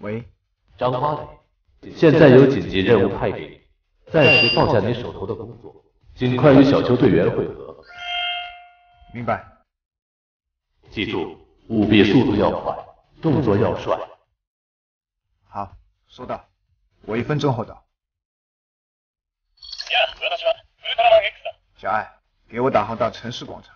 喂，张花磊，现在有紧急任务派给你，暂时放下你手头的工作，尽快与小邱队员会合。明白。记住，务必速度要快，动作要帅。好，收到。我一分钟后到。小爱，给我导航到城市广场。